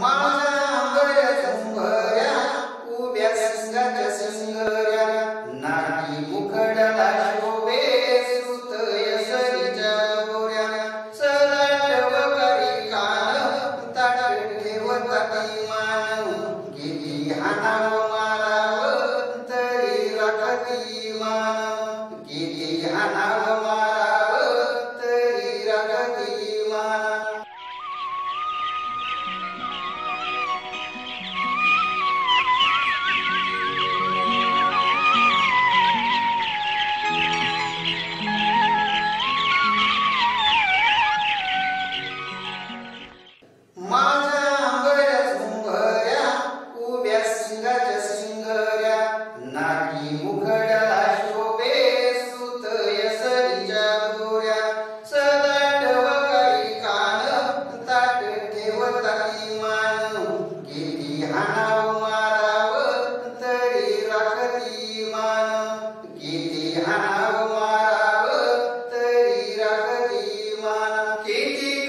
माझ्या आंबऱ्या झुंबऱ्या उभ्या सिंगाच्या सिंगऱ्या नाकी मुखडाला शोभे गोऱ्या. कान ताट ती मान किती हाणाव माराव तरी राखती मान. ठेवता ती किती हाणाव माराव तरी राखती मान किती हाणाव माराव तरी राखती मान किती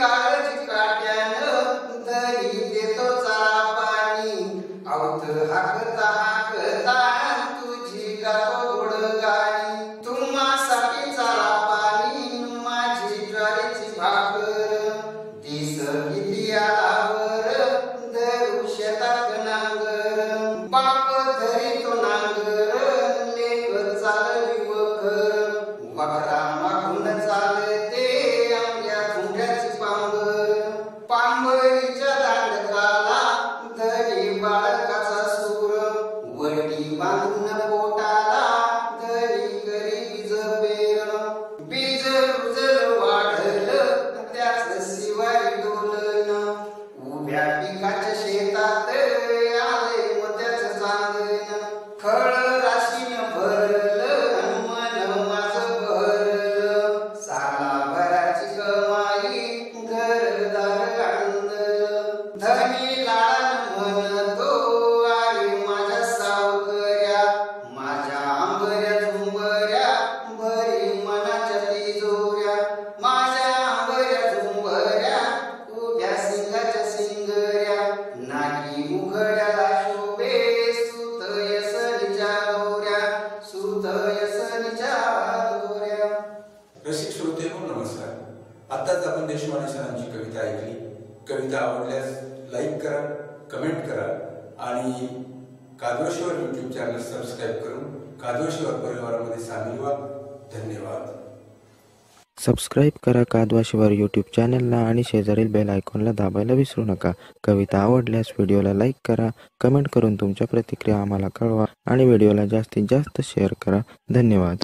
देतो चारा पाणी अवत हाकता हाकता तुझी या पिकाच्या शेतात आले मत्याच चांगलं खळ रसिक श्रोते हो नमस्कार. आताच आपण देशमाने सरांची कविता ऐकली. कविता आवडल्यास लाईक करा कमेंट करा आणि कादोशीवर युट्यूब चॅनल सबस्क्राईब करून कादवशीवर परिवारामध्ये सामील व्हा. धन्यवाद. सबस्क्राईब करा कादवाशिवार यूट्यूब चॅनलला आणि शेजारील बेल आयकॉनला दाबायला विसरू नका. कविता आवडल्यास व्हिडिओला लाईक करा कमेंट करून तुमच्या प्रतिक्रिया आम्हाला कळवा आणि व्हिडिओला जास्तीत जास्त शेअर करा. धन्यवाद.